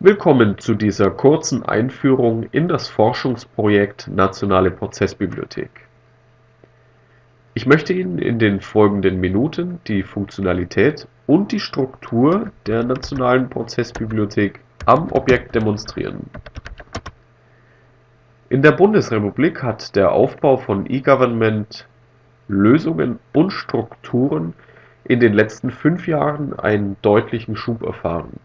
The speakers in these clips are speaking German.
Willkommen zu dieser kurzen Einführung in das Forschungsprojekt Nationale Prozessbibliothek. Ich möchte Ihnen in den folgenden Minuten die Funktionalität und die Struktur der Nationalen Prozessbibliothek am Objekt demonstrieren. In der Bundesrepublik hat der Aufbau von E-Government Lösungen und Strukturen in den letzten fünf Jahren einen deutlichen Schub erfahren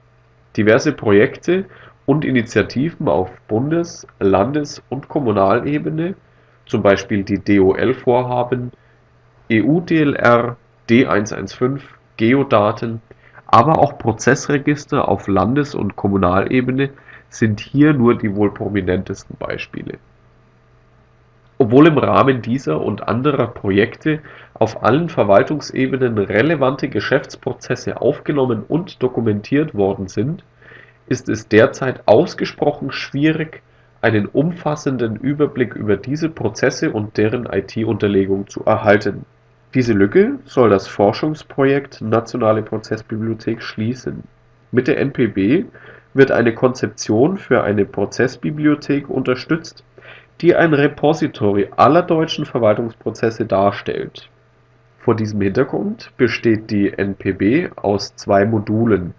Diverse Projekte und Initiativen auf Bundes -, Landes - und Kommunalebene zum Beispiel die DOL-Vorhaben, EU-DLR, D115, Geodaten, aber auch Prozessregister auf Landes und Kommunalebene sind hier nur die wohl prominentesten Beispiele. Obwohl im Rahmen dieser und anderer Projekte auf allen Verwaltungsebenen relevante Geschäftsprozesse aufgenommen und dokumentiert worden sind, ist es derzeit ausgesprochen schwierig, einen umfassenden Überblick über diese Prozesse und deren IT-Unterlegung zu erhalten. Diese Lücke soll das Forschungsprojekt Nationale Prozessbibliothek schließen. Mit der NPB wird eine Konzeption für eine Prozessbibliothek unterstützt, die ein Repository aller deutschen Verwaltungsprozesse darstellt. Vor diesem Hintergrund besteht die NPB aus zwei Modulen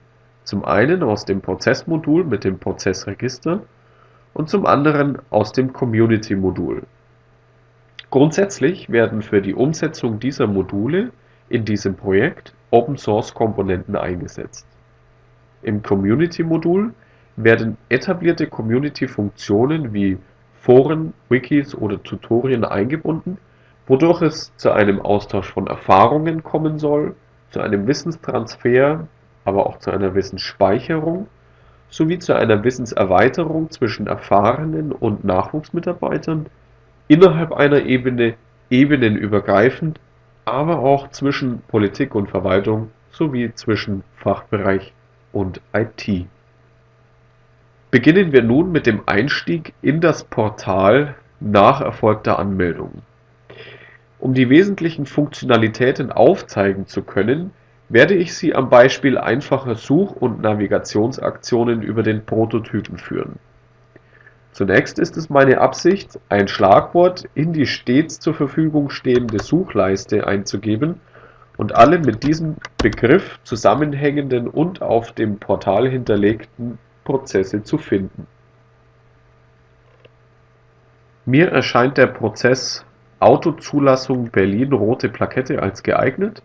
zum einen aus dem Prozessmodul mit dem Prozessregister und zum anderen aus dem Community-Modul. Grundsätzlich werden für die Umsetzung dieser Module in diesem Projekt Open-Source-Komponenten eingesetzt. Im Community-Modul werden etablierte Community-Funktionen wie Foren, Wikis oder Tutorien eingebunden, wodurch es zu einem Austausch von Erfahrungen kommen soll, zu einem Wissenstransfer aber auch zu einer Wissensspeicherung sowie zu einer Wissenserweiterung zwischen erfahrenen und Nachwuchsmitarbeitern, innerhalb einer Ebene, ebenenübergreifend, aber auch zwischen Politik und Verwaltung sowie zwischen Fachbereich und IT. Beginnen wir nun mit dem Einstieg in das Portal nach erfolgter Anmeldung. Um die wesentlichen Funktionalitäten aufzeigen zu können werde ich Sie am Beispiel einfacher Such und Navigationsaktionen über den Prototypen führen. Zunächst ist es meine Absicht, ein Schlagwort in die stets zur Verfügung stehende Suchleiste einzugeben und alle mit diesem Begriff zusammenhängenden und auf dem Portal hinterlegten Prozesse zu finden. Mir erscheint der Prozess Autozulassung Berlin Rote Plakette als geeignet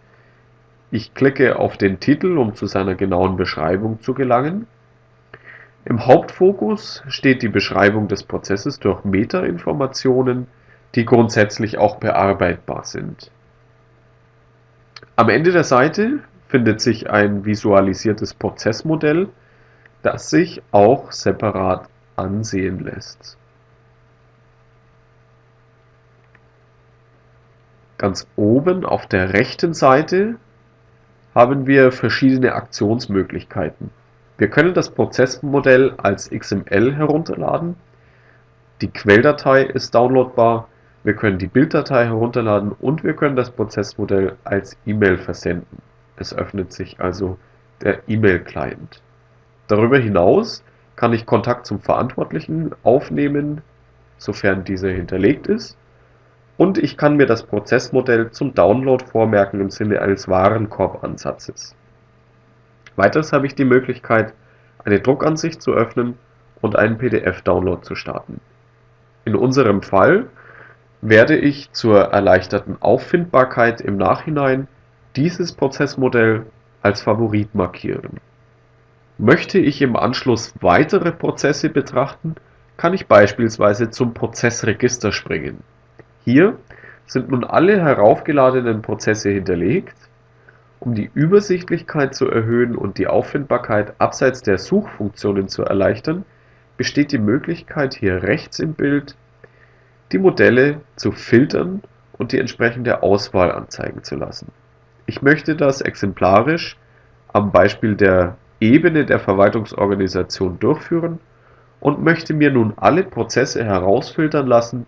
ich klicke auf den Titel, um zu seiner genauen Beschreibung zu gelangen. Im Hauptfokus steht die Beschreibung des Prozesses durch Metainformationen, die grundsätzlich auch bearbeitbar sind. Am Ende der Seite findet sich ein visualisiertes Prozessmodell, das sich auch separat ansehen lässt. Ganz oben auf der rechten Seite haben wir verschiedene Aktionsmöglichkeiten. Wir können das Prozessmodell als XML herunterladen, die Quelldatei ist downloadbar, wir können die Bilddatei herunterladen und wir können das Prozessmodell als E-Mail versenden. Es öffnet sich also der E-Mail-Client. Darüber hinaus kann ich Kontakt zum Verantwortlichen aufnehmen, sofern dieser hinterlegt ist und ich kann mir das Prozessmodell zum Download vormerken im Sinne eines Warenkorbansatzes. Weiters habe ich die Möglichkeit, eine Druckansicht zu öffnen und einen PDF-Download zu starten. In unserem Fall werde ich zur erleichterten Auffindbarkeit im Nachhinein dieses Prozessmodell als Favorit markieren. Möchte ich im Anschluss weitere Prozesse betrachten, kann ich beispielsweise zum Prozessregister springen hier sind nun alle heraufgeladenen Prozesse hinterlegt. Um die Übersichtlichkeit zu erhöhen und die Auffindbarkeit abseits der Suchfunktionen zu erleichtern, besteht die Möglichkeit, hier rechts im Bild die Modelle zu filtern und die entsprechende Auswahl anzeigen zu lassen. Ich möchte das exemplarisch am Beispiel der Ebene der Verwaltungsorganisation durchführen und möchte mir nun alle Prozesse herausfiltern lassen,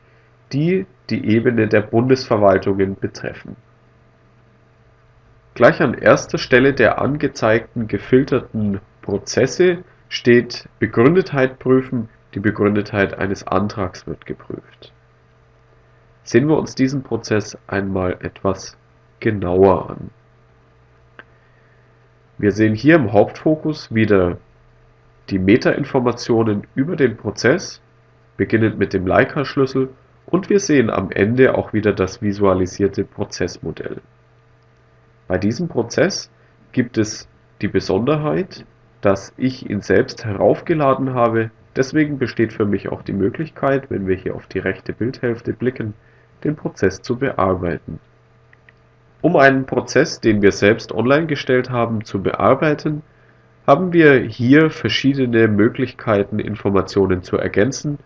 die die Ebene der Bundesverwaltungen betreffen. Gleich an erster Stelle der angezeigten gefilterten Prozesse steht Begründetheit prüfen, die Begründetheit eines Antrags wird geprüft. Sehen wir uns diesen Prozess einmal etwas genauer an. Wir sehen hier im Hauptfokus wieder die Metainformationen über den Prozess, beginnend mit dem Leica-Schlüssel und wir sehen am Ende auch wieder das visualisierte Prozessmodell. Bei diesem Prozess gibt es die Besonderheit, dass ich ihn selbst heraufgeladen habe, deswegen besteht für mich auch die Möglichkeit, wenn wir hier auf die rechte Bildhälfte blicken, den Prozess zu bearbeiten. Um einen Prozess, den wir selbst online gestellt haben, zu bearbeiten, haben wir hier verschiedene Möglichkeiten, Informationen zu ergänzen,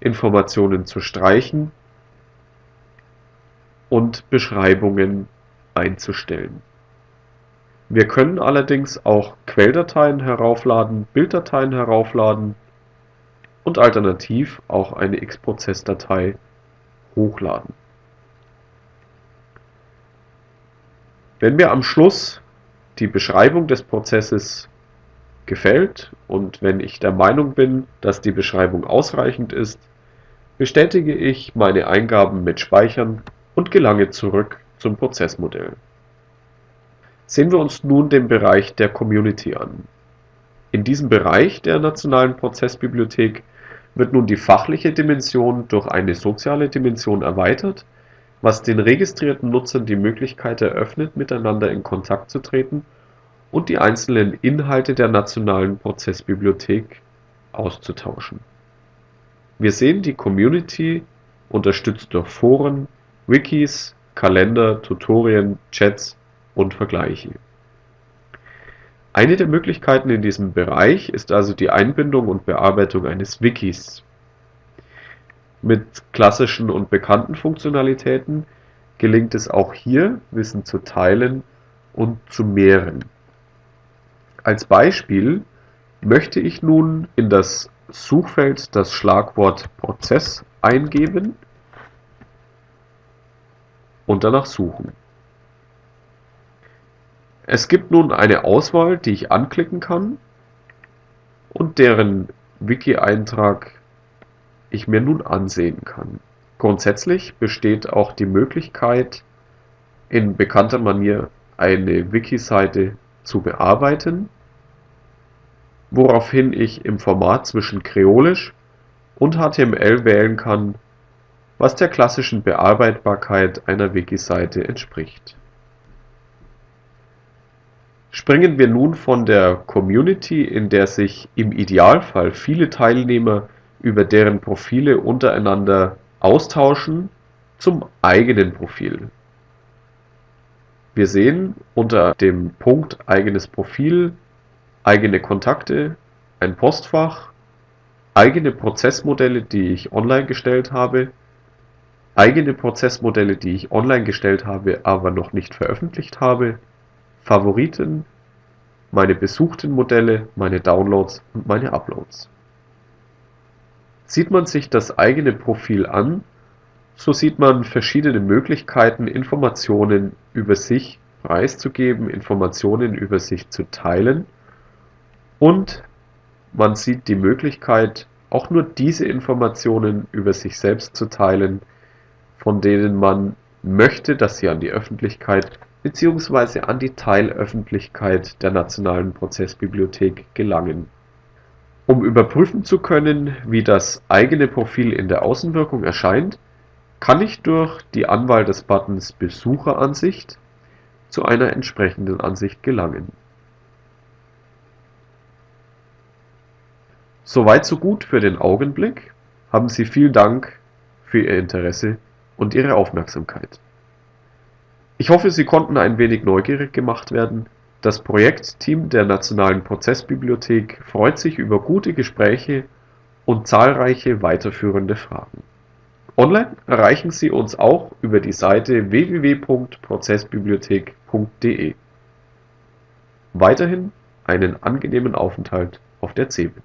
Informationen zu streichen und Beschreibungen einzustellen. Wir können allerdings auch Quelldateien heraufladen, Bilddateien heraufladen und alternativ auch eine Xprozess-Datei hochladen. Wenn mir am Schluss die Beschreibung des Prozesses gefällt und wenn ich der Meinung bin, dass die Beschreibung ausreichend ist, bestätige ich meine Eingaben mit Speichern und gelange zurück zum Prozessmodell. Sehen wir uns nun den Bereich der Community an. In diesem Bereich der Nationalen Prozessbibliothek wird nun die fachliche Dimension durch eine soziale Dimension erweitert was den registrierten Nutzern die Möglichkeit eröffnet, miteinander in Kontakt zu treten und die einzelnen Inhalte der nationalen Prozessbibliothek auszutauschen. Wir sehen die Community unterstützt durch Foren, Wikis, Kalender, Tutorien, Chats und Vergleiche. Eine der Möglichkeiten in diesem Bereich ist also die Einbindung und Bearbeitung eines Wikis mit klassischen und bekannten Funktionalitäten gelingt es auch hier, Wissen zu teilen und zu mehren. Als Beispiel möchte ich nun in das Suchfeld das Schlagwort Prozess eingeben und danach suchen. Es gibt nun eine Auswahl, die ich anklicken kann und deren Wiki-Eintrag ich mir nun ansehen kann. Grundsätzlich besteht auch die Möglichkeit, in bekannter Manier eine Wiki-Seite zu bearbeiten, woraufhin ich im Format zwischen Kreolisch und HTML wählen kann, was der klassischen Bearbeitbarkeit einer Wiki-Seite entspricht. Springen wir nun von der Community, in der sich im Idealfall viele Teilnehmer über deren Profile untereinander austauschen, zum eigenen Profil. Wir sehen unter dem Punkt eigenes Profil eigene Kontakte, ein Postfach, eigene Prozessmodelle, die ich online gestellt habe, eigene Prozessmodelle, die ich online gestellt habe, aber noch nicht veröffentlicht habe, Favoriten, meine besuchten Modelle, meine Downloads und meine Uploads. Sieht man sich das eigene Profil an, so sieht man verschiedene Möglichkeiten, Informationen über sich preiszugeben, Informationen über sich zu teilen und man sieht die Möglichkeit, auch nur diese Informationen über sich selbst zu teilen, von denen man möchte, dass sie an die Öffentlichkeit bzw. an die Teilöffentlichkeit der Nationalen Prozessbibliothek gelangen um überprüfen zu können, wie das eigene Profil in der Außenwirkung erscheint, kann ich durch die Anwahl des Buttons Besucheransicht zu einer entsprechenden Ansicht gelangen. Soweit so gut für den Augenblick. Haben Sie vielen Dank für Ihr Interesse und Ihre Aufmerksamkeit. Ich hoffe, Sie konnten ein wenig neugierig gemacht werden das Projektteam der Nationalen Prozessbibliothek freut sich über gute Gespräche und zahlreiche weiterführende Fragen. Online erreichen Sie uns auch über die Seite www.prozessbibliothek.de. Weiterhin einen angenehmen Aufenthalt auf der CeBIT